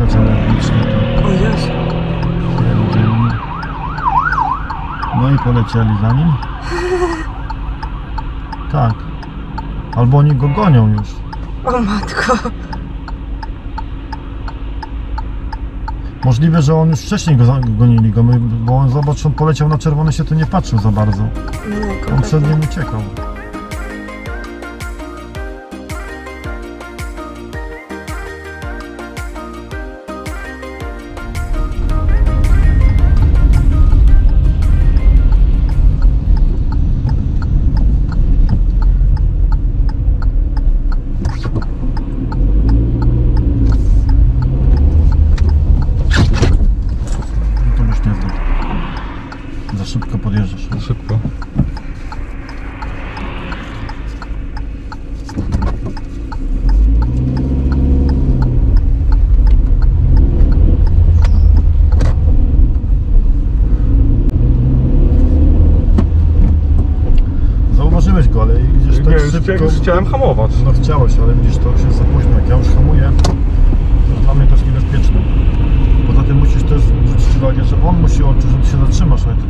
energicznie, to O Jezu. No i polecieli za nim. Tak. Albo oni go gonią już. O matko. Możliwe, że on już wcześniej go gonili go, bo on zobacz, on poleciał na czerwony się tu nie patrzył za bardzo. On przed nim uciekał. Jak już chciałem hamować. No chciałeś, ale widzisz, to już jest za późno. Jak ja już hamuję, to dla mnie to jest niebezpieczne. Poza tym musisz też zwrócić uwagę, że on musi odczuć, że ty się zatrzymasz, ale ty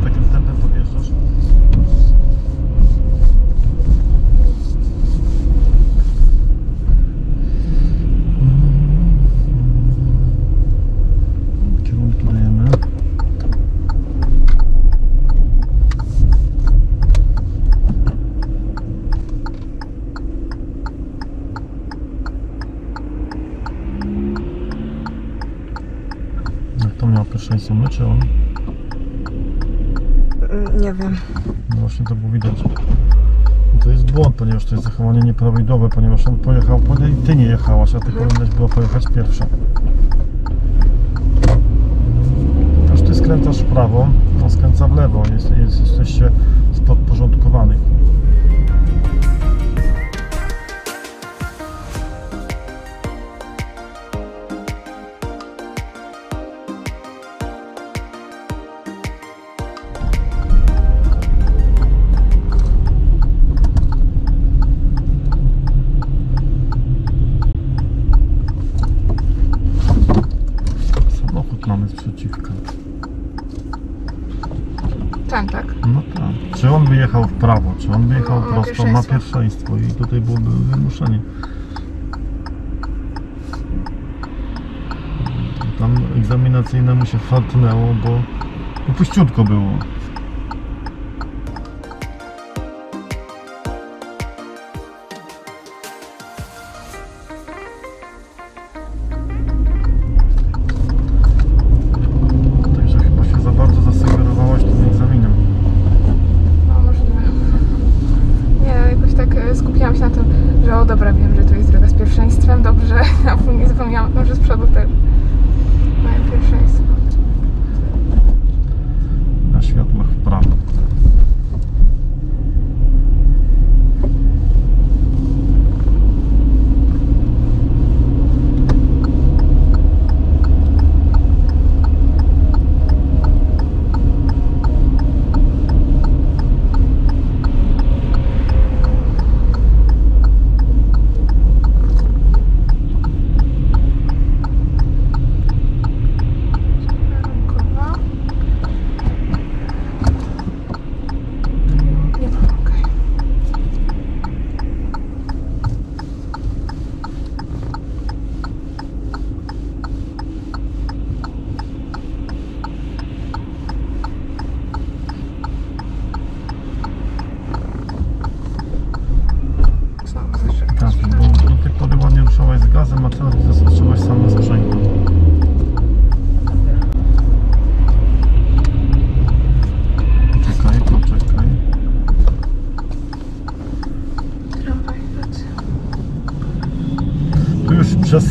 Pierwszeństwo, my czy on? Mm, Nie wiem. No właśnie to było widać. To jest błąd, ponieważ to jest zachowanie nieprawidłowe, ponieważ on pojechał po niej, ty nie jechałaś, a ty powinnaś była pojechać pierwsza. Aż ty skręcasz w prawo, on skręca w lewo, jest, jest, jesteście spodporządkowani. Pierwszeństwo i tutaj byłoby wymuszenie. Tam egzaminacyjnemu się fartnęło, bo bo puściutko było.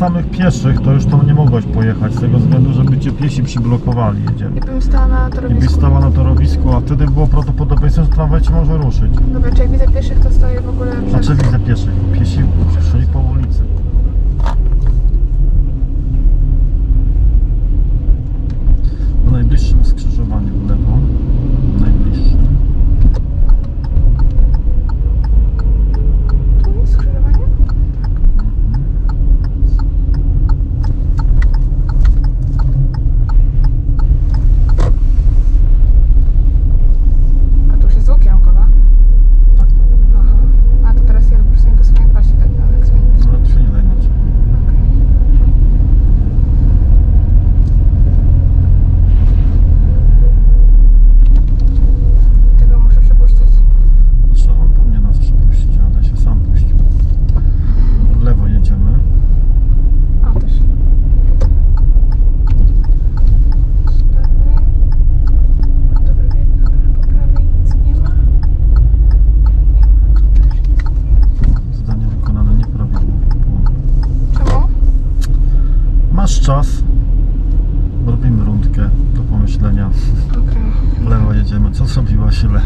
Samych pieszych to już tam nie mogłaś pojechać, z tego względu, żeby cię piesi przyblokowali, jedziemy. Jakbym stała na I byś torowisku. stała na torowisku, a wtedy było prawdopodobieństwo, że tramwaj cię może ruszyć. Dobra, czy jak widzę pieszych, to stoję w ogóle przed... Znaczy widzę pieszych, piesi szli po ulicy. W najbliższym skrzyżowaniu w lewo. Najbliższym. Tu jest skrzyżowanie? Mhm. masz czas, do pomyślenia. W lewo jedziemy. Co zrobiła źle?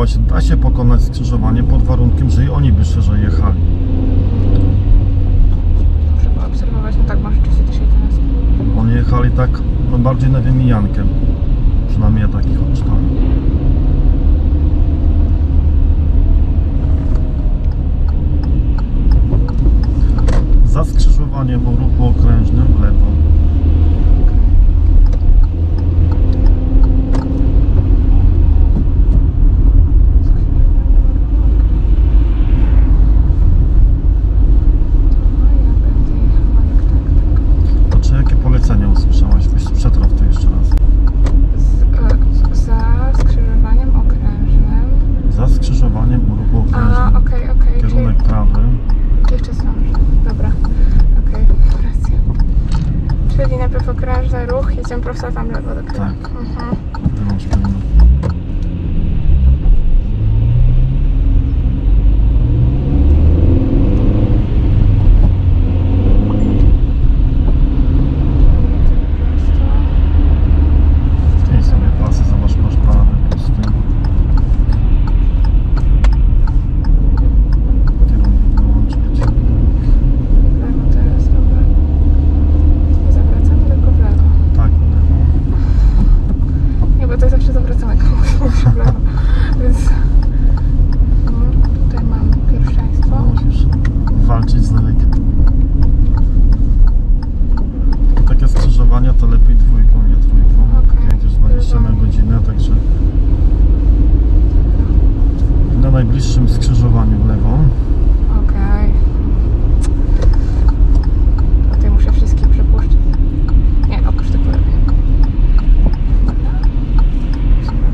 Wybrałaś, da się pokonać skrzyżowanie pod warunkiem, że i oni by szerzej jechali. Muszę poobserwować. No tak, masz rzeczywiście też 11. Oni jechali tak no, bardziej na wymijankę. Przynajmniej ja takich odczytałem. Za skrzyżowaniem o ruchu okrężnym w lewo. No ja będę jechała jak tak, tak. To czy jakie polecenia usłyszałaś? Weź przetraf to jeszcze raz. Z, e, za skrzyżowaniem okrężnym. Za skrzyżowaniem o ruchu A, okrężnym. okej, okej. Kierunek prawy. Czyli jeszcze zdążę. Dobra. Okej, racja. Czyli najpierw jedziemy prosto tam lewo dopiero. Tak. Mhm. Wyłącz kierunek. Zdjęj sobie pasy, zobacz, masz prawy pusty. Kierunek wyłączyć. W lewo teraz, dobra. Nie zawracamy, tylko w lewo. Tak, w lewo. Nie, bo to zawsze zawracamy komuś w lewo. Więc no, tutaj mamy pierwszeństwo. Musisz walczyć z nawykiem. Takie skrzyżowania to lepiej dwójką, nie trójką. Okej. Jedziesz 20 na godzinę, także na najbliższym skrzyżowaniu w lewo. Okej. Tutaj muszę wszystkich przepuszczać. Nie, oprócz tego. Dobra.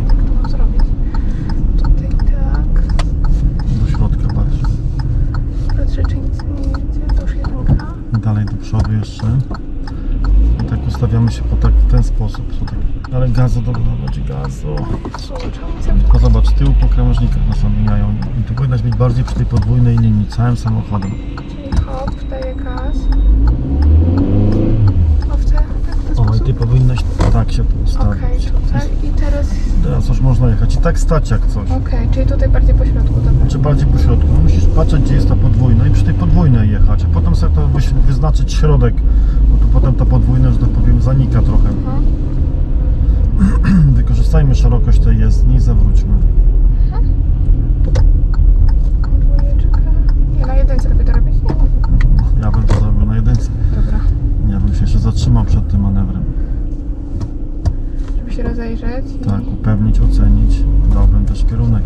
Jak to mam zrobić. Tutaj tak. Do środka bardziej. Patrzę, czy nic nie widzę. To już jedynka. Dalej do przodu jeszcze. I tak ustawiamy się po tak, w ten sposób. To tak, ale gazu dodawać, gazu. Nic. Krawężnikach nas omijają. I tu powinnaś być bardziej przy tej podwójnej linii, całym samochodem. Czyli hop, daję gaz. Ten, tak, O, i ty powinnaś tak się ustawić. Okej, tutaj i teraz... Teraz już można jechać i tak stać jak coś. Okej, czyli tutaj bardziej po środku, dobra. Czy bardziej po środku. No Musisz patrzeć, gdzie jest ta podwójna i przy tej podwójnej jechać, a potem sobie to wyznaczyć środek, bo tu potem ta podwójna, że tak powiem, zanika trochę. Mhm. Wykorzystajmy szerokość tej jezdni i zawróćmy. Dwójeczka. Nie, na jedynce lepiej to robić? Nie. Ja bym to zrobił na jedynce. Dobra. Ja bym się jeszcze zatrzymał przed tym manewrem. Żeby się i... Tak, upewnić, ocenić. Dałbym też kierunek.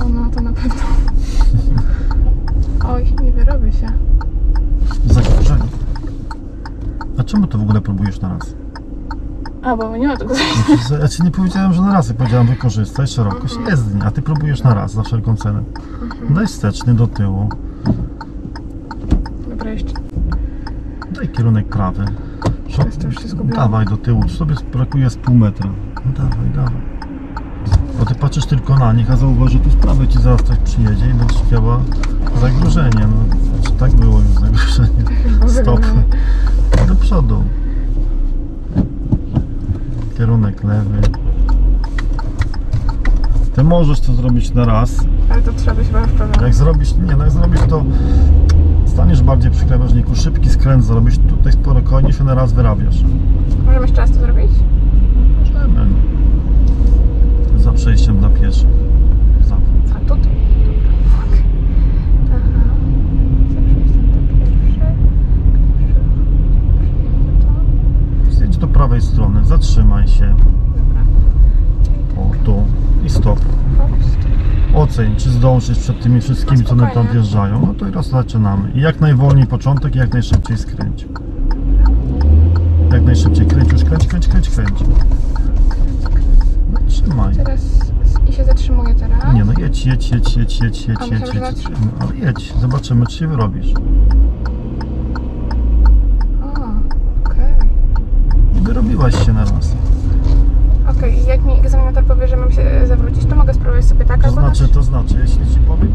O, no to na pewno. Oj, nie wyrobię się. Zagrożenie. A czemu to w ogóle próbujesz na raz? A, bo nie ma tego No Ja ci nie powiedziałem, że na raz. Ja powiedziałem wykorzystaj szerokość jezdni, a ty próbujesz na raz za wszelką cenę. Daj wsteczny do tyłu. Dobra, jeszcze. Daj kierunek prawy. Teraz to już się zgubiłam. Dawaj do tyłu, sobie brakuje z pół metra. No dawaj, dawaj. Bo ty patrzysz tylko na nich, a zauważ, że tu z prawej ci zaraz coś przyjedzie i będziesz miała zagrożenie. No, znaczy, tak było już zagrożenie. Stop. Do przodu. Kierunek lewy. Ty możesz to zrobić na raz. Ale to trzeba być chyba problem. Jak zrobisz, nie, no jak zrobisz to staniesz bardziej przy krawężniku, szybki skręt zrobisz, tutaj spokojnie się na raz wyrabiasz. Możemy jeszcze raz to zrobić? Możemy. Za przejściem dla pieszych. Zawróć. A to. Zjedź do prawej strony, zatrzymaj się. Dobra. O, tu. I stop. Ops. Oceń, czy zdążysz przed tymi wszystkimi, co nam tam wjeżdżają. No to i raz zaczynamy. I jak najwolniej początek, i jak najszybciej skręć. Jak najszybciej kręć, już kręć, kręć, kręć, kręć. No, trzymaj. Teraz i się zatrzymuję teraz. Nie no, jedź, jedź, jedź, jedź, jedź, jedź, A, jedź, jedź. No, ale jedź, zobaczymy, czy się wyrobisz. O, okej. I wyrobiłaś się na raz. I jak mi egzaminator powie, że mam się zawrócić, to mogę spróbować sobie tak To albo znaczy, to znaczy, jeśli ci powiem...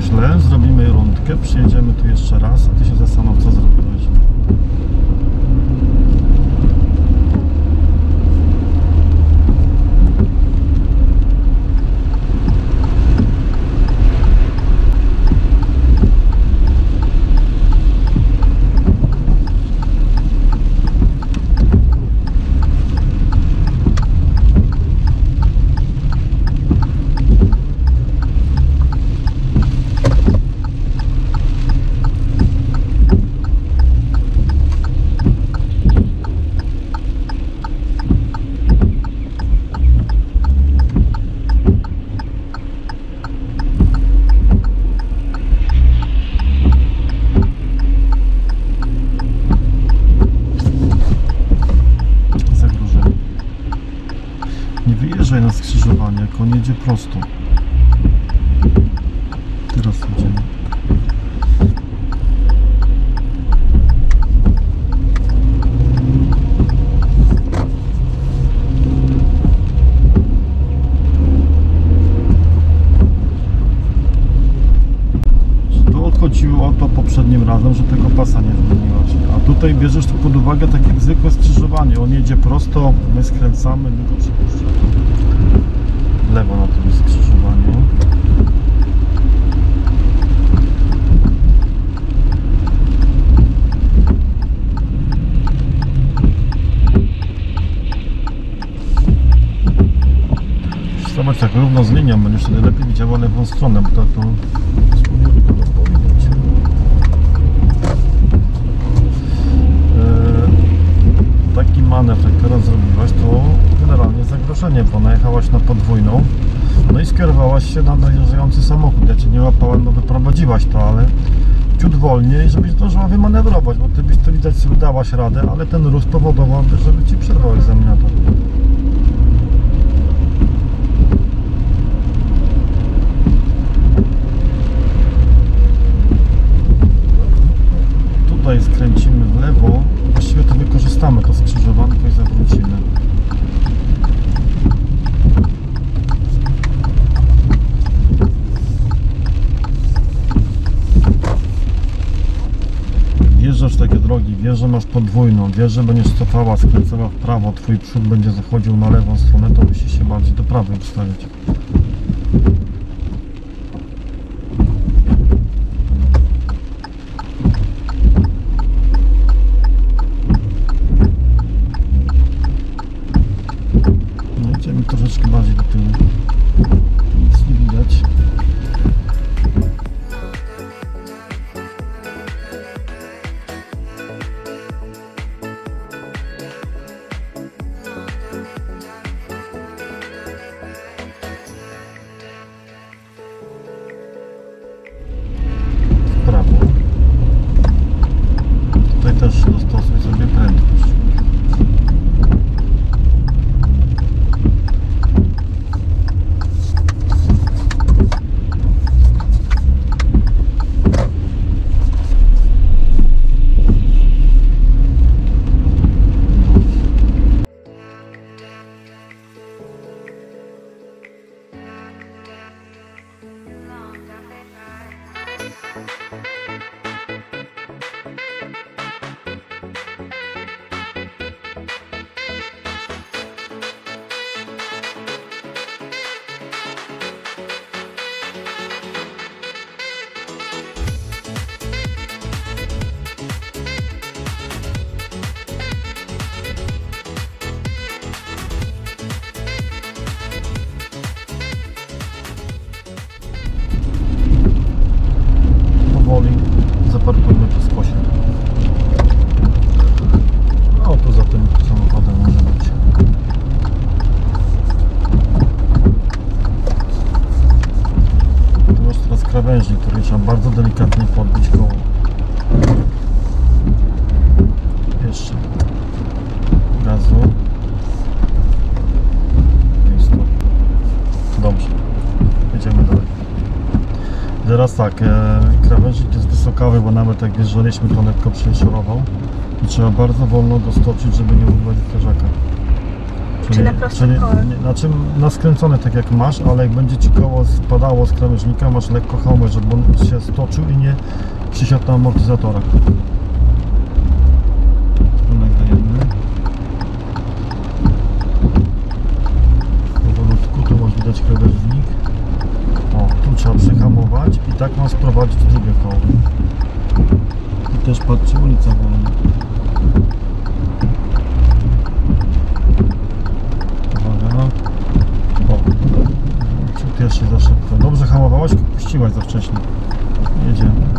Źle, zrobimy rundkę, przyjedziemy tu jeszcze raz, a Ty się zastanów co zrobiłeś. Zagrożenie. Nie wyjeżdżaj na skrzyżowanie, jak on jedzie prosto. Teraz jedziemy. To odchodziło o to poprzednim razem, że tego pasa nie zmieniłaś. A tutaj bierzesz to pod uwagę tak jak zwykłe skrzyżowanie. On jedzie prosto, my skręcamy, my go przepuszczamy. Lewo na tym skrzyżowaniu. Zobacz, tak równo z linią będziesz wtedy lepiej widziała lewą stronę, bo tak to wspólnie wygląda powinno być. Manewr, jak teraz zrobiłaś, to generalnie zagrożenie, bo najechałaś na podwójną, no i skierowałaś się na najeżdżający samochód. Ja cię nie łapałem, bo wyprowadziłaś to, ale ciut wolniej, żebyś zdążyła wymanewrować, bo ty byś to widać sobie dałaś radę, ale ten ruch spowodowałby, żeby ci przerwał egzaminator. Tutaj skręcimy w lewo, właściwie to wykorzystamy to skrzyżowanko i zawrócimy. Wjeżdżasz takie drogi, wiesz, że masz podwójną, wiesz, że będziesz cofała, skręcała w prawo, twój przód będzie zachodził na lewą stronę, to musi się bardziej do prawej ustawiać. Mm-hmm. Nawet jak wjeżdżaliśmy to lekko przeszorował i trzeba bardzo wolno go stoczyć, żeby nie urwać zderzaka. Czyli na prostym kole. nie, Znaczy na skręcony tak jak masz, ale jak będzie ci koło spadało z krawężnika, masz lekko hamować, żeby on się stoczył i nie przysiadł na amortyzatorach. Powolutku, tu masz widać krawężnik. O, tu trzeba przyhamować i tak mam sprowadzić drugie koło. Też patrzcie, ulica wolna. Uwaga. O, ciut jeszcze za szybko. Dobrze hamowałaś, tylko puściłaś za wcześnie. Jedziemy.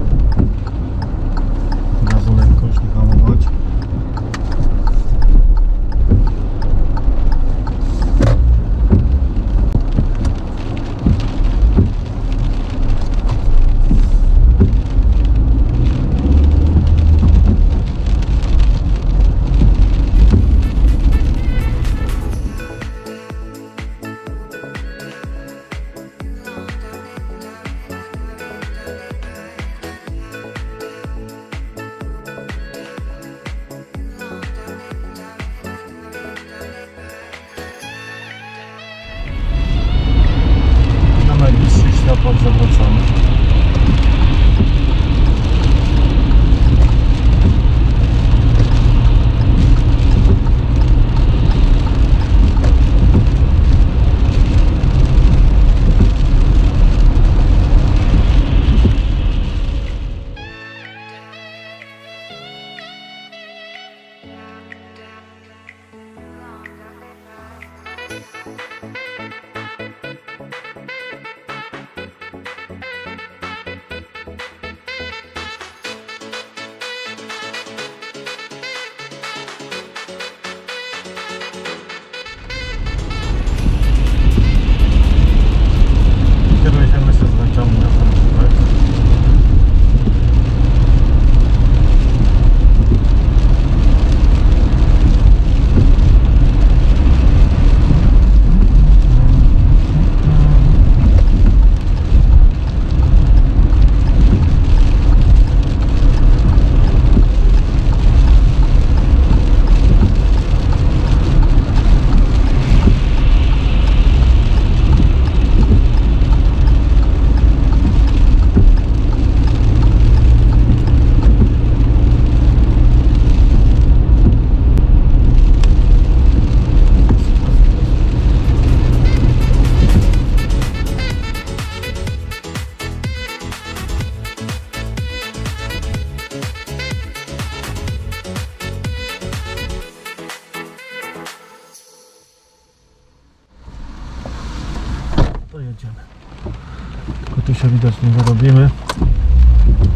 Wyrobimy.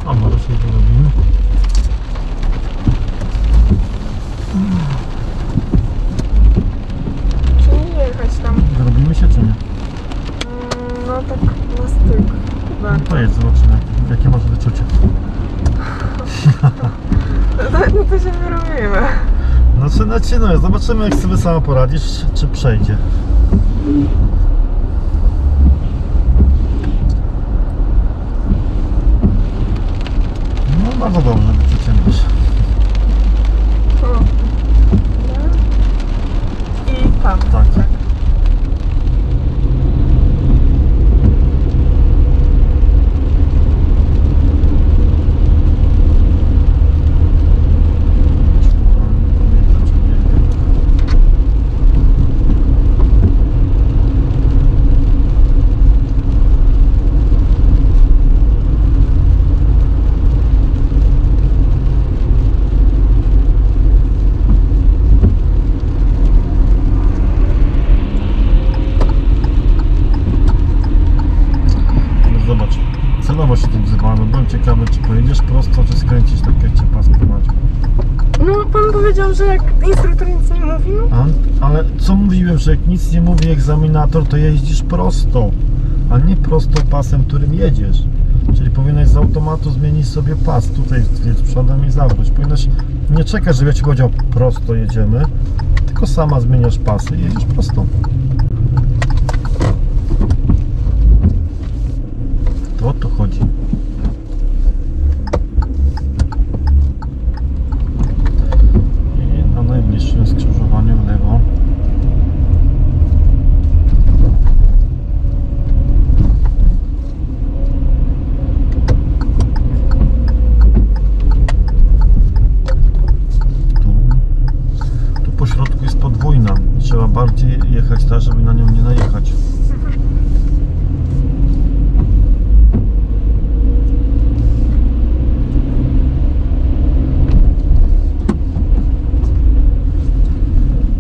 A może się wyrobimy. Czy nie jechać tam? Wyrobimy się czy nie? Mm, No tak na styk. Chyba. No to jest, zobaczymy jakie masz wyczucie. No, no to się wyrobimy. Czy no, ci, no zobaczymy jak sobie sama poradzisz, czy przejdzie. No bardzo dobrze wyczucie masz. O. I tam. Tak. Pamiętam, czy nie wiem. No Zobacz, celowo się tym wzywamy. Byłem ciekawy, czy pojedziesz prosto, czy skręcić tak, jak cię pas prowadzi. No pan powiedział, że jak instruktor nic nie mówi, no A, ale co mówiłem, że jak nic nie mówi egzaminator, to jeździsz prosto, a nie prosto pasem, którym jedziesz. Czyli powinieneś z automatu zmienić sobie pas. Tutaj zjedź przodem i zawróć. Powinieneś nie czekać, żeby ja ci powiedział prosto jedziemy, tylko sama zmieniasz pasy i jedziesz prosto. To o to chodzi. I na najbliższym skrzyżowaniu w lewo. Tu, tu po środku jest podwójna. Trzeba bardziej jechać tak, żeby na nią nie najechać.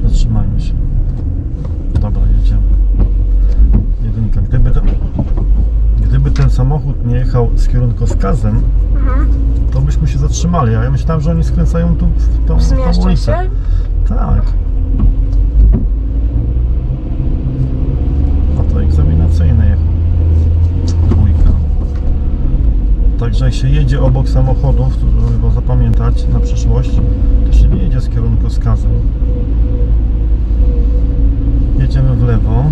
Zatrzymajmy się. Dobra, jedziemy. Jedynka. Gdyby, to, gdyby ten samochód nie jechał z kierunkowskazem, mhm. to byśmy się zatrzymali. A ja myślałem, że oni skręcają tu w tą, w tą ulicę. się. Tak. A to egzaminacyjne jechał. Dwójka. Także jak się jedzie obok samochodów, żeby go zapamiętać na przyszłość, to się nie jedzie z kierunkowskazem. Jedziemy w lewo.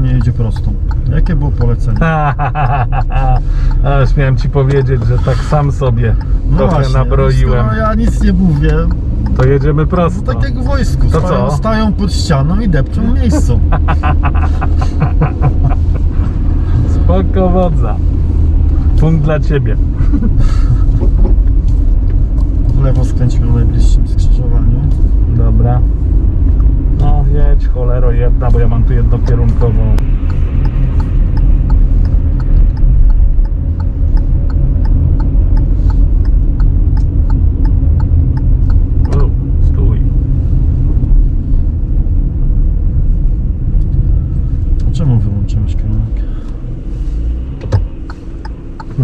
Nie jedzie prostą. Jakie było polecenie? Aż miałem ci powiedzieć, że tak sam sobie trochę No właśnie, nabroiłem. skoro ja nic nie mówię, To jedziemy to prosto. tak jak w wojsku, To stają, co? stają pod ścianą i depczą w miejscu. Spoko wodza. Punkt dla ciebie. W lewo skręcimy na najbliższym skrzyżowaniu. Dobra. Jedź cholero jedna, bo ja mam tu jednokierunkową.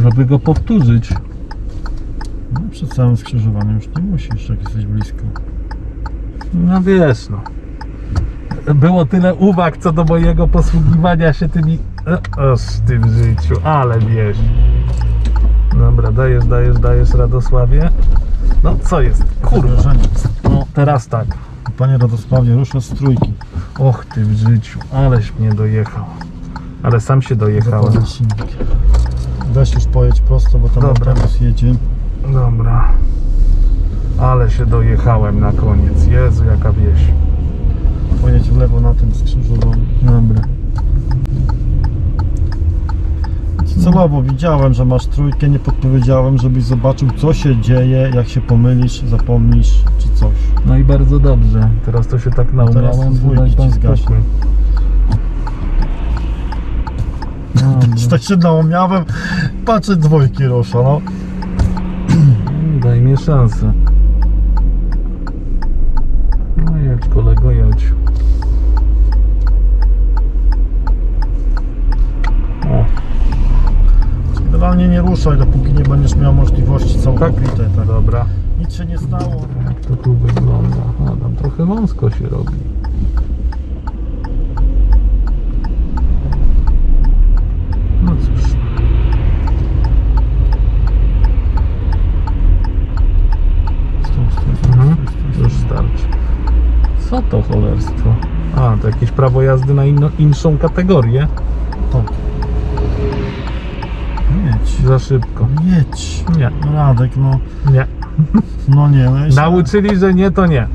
Żeby go powtórzyć. No, przed całym skrzyżowaniem już nie musisz, jak jesteś blisko. No wiesz no. Było tyle uwag co do mojego posługiwania się tymi... e, Oż w tym życiu, ale wieś. Dobra, dajesz, dajesz, dajesz Radosławie. No co jest? Kurwa. No teraz tak. Panie Radosławie, rusza z trójki. Och ty w życiu, aleś mnie dojechał. Ale sam się dojechałem. Zapalę silnik. Weź już pojedź prosto, bo tam Dobra. autobus jedzie. Dobra. Ale się dojechałem na koniec. Jezu, jaka wieś. Pojedź w lewo na tym skrzyżowaniu. Dobra. Celowo widziałem, że masz trójkę, nie podpowiedziałem, żebyś zobaczył co się dzieje, jak się pomylisz, zapomnisz czy coś. No i bardzo dobrze. Teraz to się tak naumiałem, dwójki ci. Dobra. Tak się naumiałem, patrzę dwójki rusza, no. Daj mi szansę. No jedź kolego, jedź. O, Generalnie nie ruszaj, dopóki nie będziesz miał możliwości całkowitej. Tak. dobra. Nic się nie stało. Jak to tu wygląda? A, tam trochę wąsko się robi. No cóż. Mhm. Już starczy. Co to cholerstwo? A, to jakieś prawo jazdy na inno, inszą kategorię. Tak. Jedź. Za szybko. Jedź. Nie, No Radek, no, nie. no nie, no jeszcze, Nauczyli, że nie, to nie.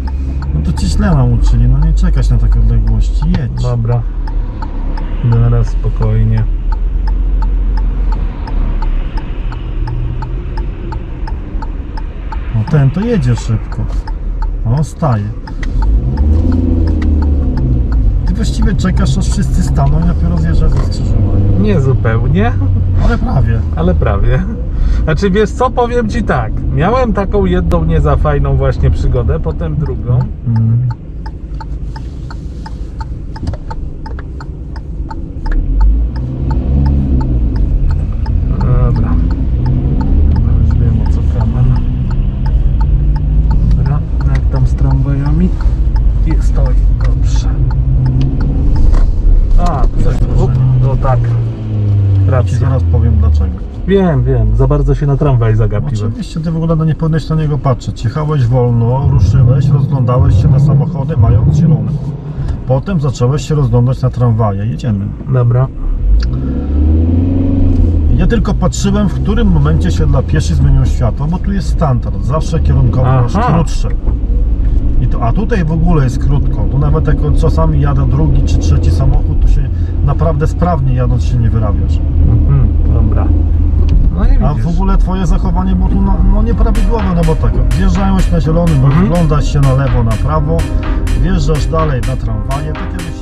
No to ci źle nauczyli, no nie czekać na takie odległości, jedź. Dobra. Zaraz spokojnie. No ten to jedzie szybko. A on staje. Właściwie czekasz, aż wszyscy staną i dopiero zjeżdżasz ze skrzyżowania. Nie zupełnie, Ale prawie. ale prawie. Znaczy wiesz co, powiem ci tak. Miałem taką jedną nie za fajną właśnie przygodę, potem drugą. Mm. Dobra. Już wiem o co kamen. Dobra, jak tam z tramwajami? I stoi, dobrze. A, tutaj, up, tak. Ci Racja. zaraz powiem dlaczego. Wiem, wiem, za bardzo się na tramwaj zagapiłem. Oczywiście ty w ogóle no nie powinieneś na niego patrzeć. Jechałeś wolno, ruszyłeś, rozglądałeś się na samochody mając zielone. Potem zacząłeś się rozglądać na tramwaje. Jedziemy. Dobra. Ja tylko patrzyłem, w którym momencie się dla pieszych zmieniło światło, bo tu jest standard. Zawsze kierunkowo masz Aha. krótsze. I to, a tutaj w ogóle jest krótko. Tu nawet jak czasami jadę drugi czy trzeci samochód, to się naprawdę sprawnie jadąc się nie wyrabiasz. Mhm, dobra. No i A widzisz. w ogóle twoje zachowanie było tu no, no nieprawidłowe, no bo tak, wjeżdżałeś na zielony, bo Mhm. wyglądasz się na lewo, na prawo, wjeżdżasz dalej na tramwaje, tak jechał